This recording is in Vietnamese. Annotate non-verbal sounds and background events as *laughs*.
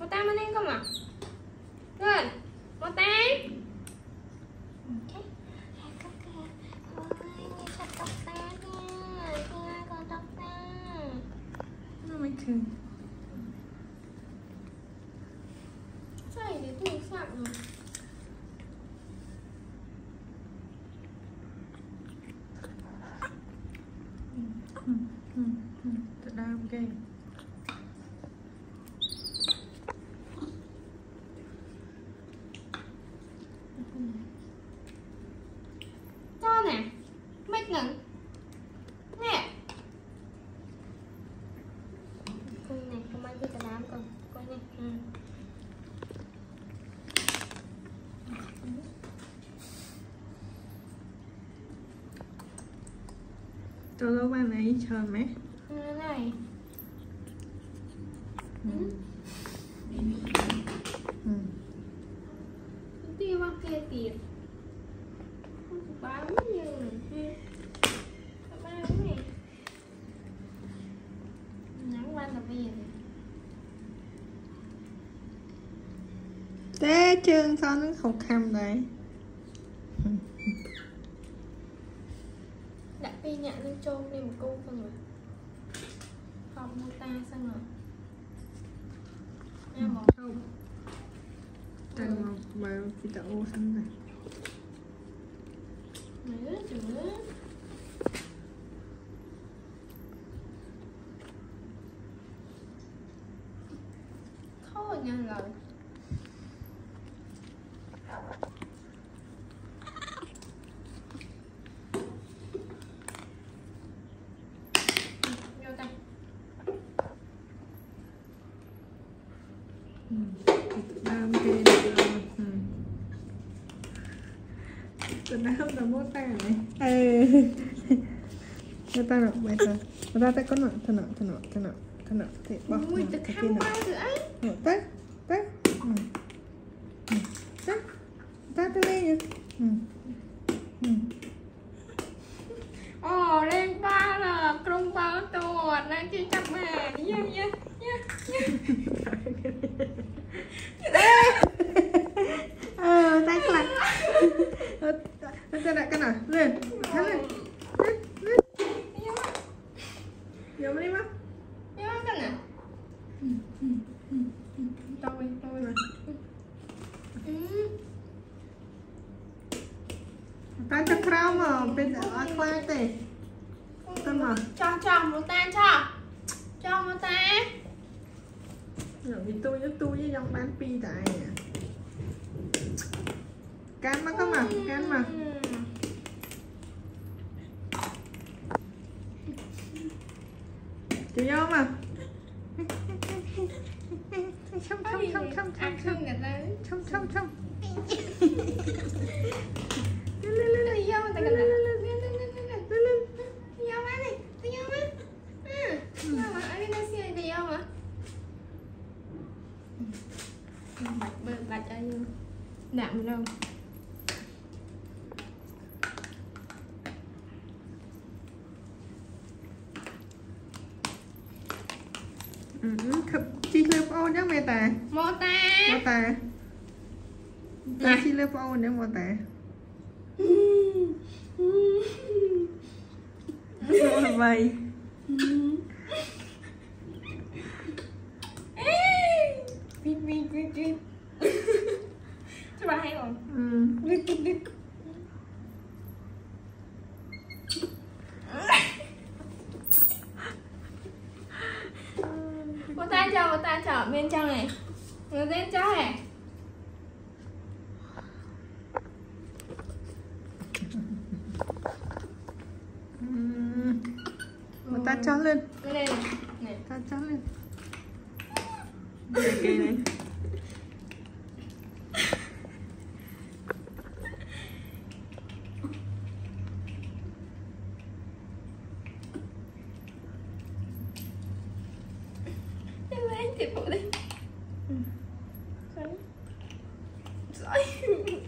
một tay bên đây không ạ lên một tay Ok. Hai cốc kìa. Nè nè Con này, con mang đi cả đám con. Con này. ừ. tôi lâu ban này chờ mấy Như thế này ừ. Ừ. tiêu bao kia tiền bán như này bán này nhắn quan là bây giờ Té chân sao nó không khăm đấy *laughs* đã đi nhận lên trôn lên một cô xong rồi. Không mua ta xong rồi. Nha một không Trần một bài chị tạo ô xanh này. Nữa nữa thôi nha lời tay nam tên kê được rồi. ừ. Tôi đã không có mô tả này Ừ Người ta nọ, bài tờ Người ta ta có nọ, thân nọ, thân nọ, thân nọ Thân nọ, thì bỏ ui nọ, tự cái kia khăm nọ bao rồi ấy Nọ, tới, tới Ừ Ừ, tới Ta tới đây nhỉ Ừ Ừ អឺតែខ្លាច់អត់តែដាក់កណ្ណាលឿនហ្នឹងលឿនយកមកនេះមកយកកណ្ណាតោះវិញតោះវិញមកតាំងទៅក្រោមមកពេលអត់ខ្លាចទេទៅមកចង់ចង់មកតាចង់ចង់មកតា vì tôi với tôi với dòng bán pi tại can mà không mà can mà. Chị vô mà. Xong xong xong xong ăn xong thương người ta *laughs* បាច់អីដាក់ម្ដងអឺខឹបជីលើប្អូនហ្នឹងមែនតាម៉ូតាម៉ូតាជីលើប្អូនហ្នឹងម៉ូតាអ្វីពីពីពី hay rồi. Ừ. Một tay cho một tay cho bên trong này. Một bên trong này. Một ta cho lên. Đây này. Này. Ta cho lên てこれ。うん。それ。*laughs* つ。